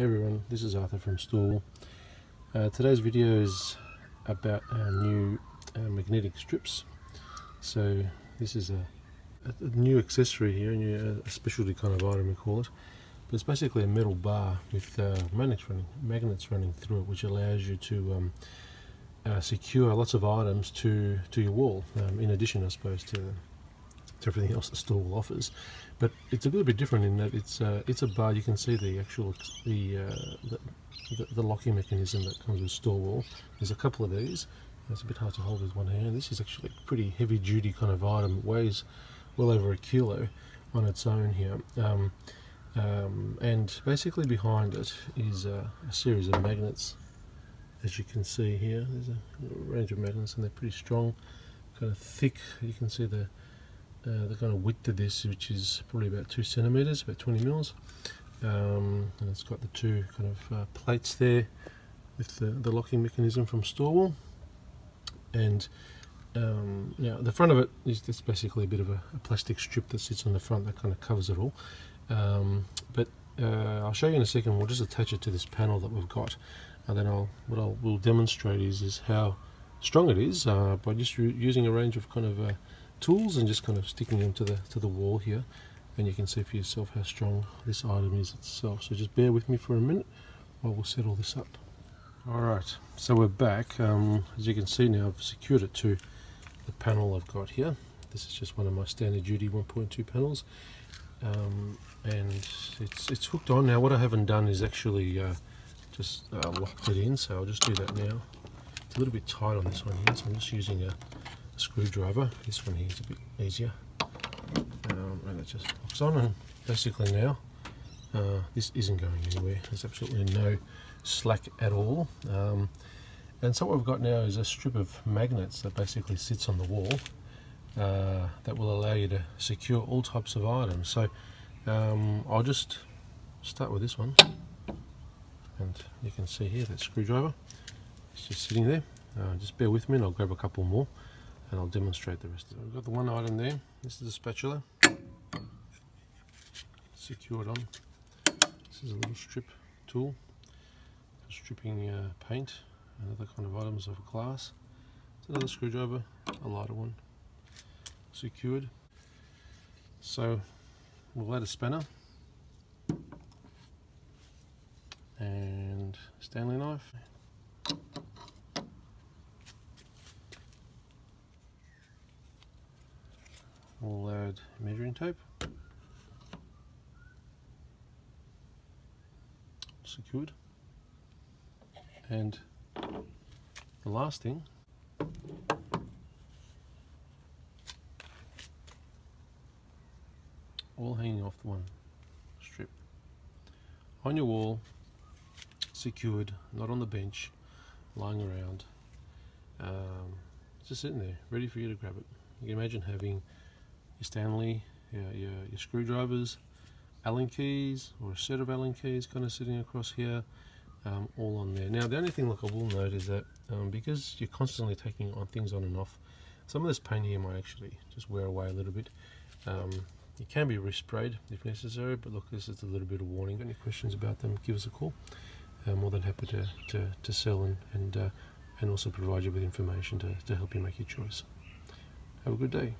Hey everyone, this is Arthur from StoreWALL. Uh, today's video is about our new uh, magnetic strips. So this is a, a, new accessory here, a, new, a specialty kind of item we call it. But it's basically a metal bar with uh, magnets running, magnets running through it, which allows you to um, uh, secure lots of items to to your wall. Um, in addition, I suppose to to everything else that StoreWALL offers. But it's a little bit different in that it's uh, it's a bar. You can see the actual the, uh, the, the, the locking mechanism that comes with StoreWALL. There's a couple of these. It's a bit hard to hold with one hand. This is actually a pretty heavy duty kind of item. It weighs well over a kilo on its own here. Um, um, and basically behind it is a, series of magnets as you can see here there's a range of magnets and they're pretty strong kind of thick you can see the uh, the kind of width of this which is probably about two centimeters about 20 mils. Um, and it's got the two kind of uh, plates there with the, the locking mechanism from StoreWALL. And um, now the front of it is just basically a bit of a, a, plastic strip that sits on the front that kind of covers it all. Um, but uh, I'll show you in a second. We'll just attach it to this panel that we've got. And then I'll what I'll will demonstrate is is how strong it is uh, by just using a range of kind of uh, tools and just kind of sticking them to the to the wall here. And you can see for yourself how strong this item is itself. So just bear with me for a minute while we'll set all this up. Alright so we're back. Um, as you can see now I've secured it to the panel I've got here. This is just one of my standard duty 1.2 panels. Um, and it's it's hooked on. Now what I haven't done is actually uh, just uh, locked it in. So I'll just do that now. It's a little bit tight on this one here so I'm just using a screwdriver. This one here is a bit easier. Um, and it just locks on and basically now uh, this isn't going anywhere. There's absolutely no slack at all. Um, and so what we've got now is a strip of magnets that basically sits on the wall uh, that will allow you to secure all types of items. So um, I'll just start with this one and you can see here that screwdriver it's just sitting there. Uh, just bear with me and I'll grab a couple more and I'll demonstrate the rest of it. We've got the one item there. This is a spatula. Secured on. This is a little strip tool for stripping uh, paint and other kind of items of glass. It's another screwdriver, a lighter one. Secured. So we'll add a spanner and Stanley knife. We'll add measuring tape secured. And the last thing. All hanging off the one strip. On your wall secured not on the bench lying around. Um, just sitting there ready for you to grab it. You can imagine having your Stanley, your, your, your screwdrivers, Allen keys or a set of Allen keys kind of sitting across here um, all on there. Now the only thing like I will note is that um, because you're constantly taking on things on and off some of this paint here might actually just wear away a little bit. Um, it can be resprayed if necessary but look this is a little bit of warning. Got Any questions about them give us a call. I'm more than happy to, to, to sell and, and, uh, and also provide you with information to, to help you make your choice. Have a good day.